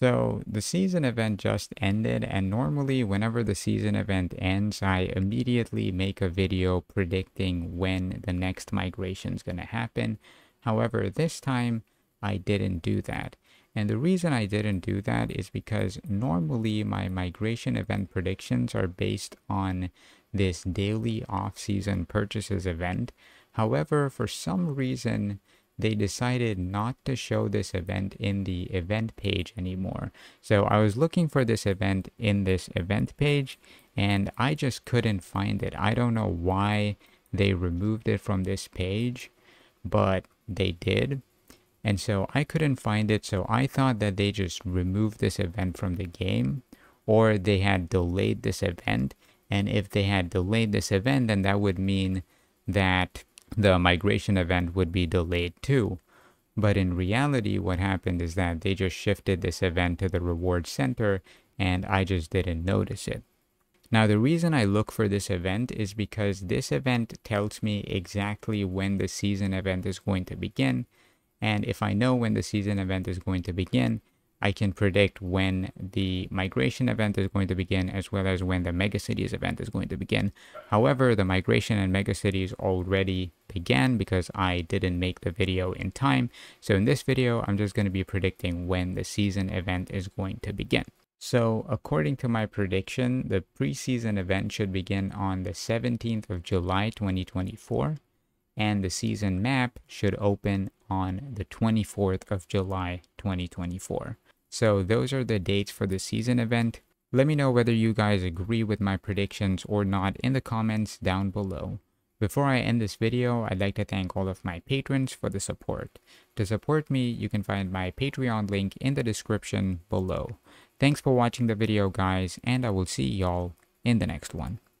So the season event just ended and normally whenever the season event ends, I immediately make a video predicting when the next migration is going to happen. However, this time I didn't do that. And the reason I didn't do that is because normally my migration event predictions are based on this daily off-season purchases event. However, for some reason, they decided not to show this event in the event page anymore. So I was looking for this event in this event page and I just couldn't find it. I don't know why they removed it from this page, but they did. And so I couldn't find it. So I thought that they just removed this event from the game or they had delayed this event. And if they had delayed this event, then that would mean that the migration event would be delayed too. But in reality, what happened is that they just shifted this event to the reward center and I just didn't notice it. Now, the reason I look for this event is because this event tells me exactly when the season event is going to begin. And if I know when the season event is going to begin, I can predict when the migration event is going to begin as well as when the megacities event is going to begin. However, the migration and megacities already began because I didn't make the video in time. So in this video, I'm just going to be predicting when the season event is going to begin. So according to my prediction, the preseason event should begin on the 17th of July 2024 and the season map should open on the 24th of July 2024. So those are the dates for the season event. Let me know whether you guys agree with my predictions or not in the comments down below. Before I end this video, I'd like to thank all of my patrons for the support. To support me, you can find my Patreon link in the description below. Thanks for watching the video guys, and I will see y'all in the next one.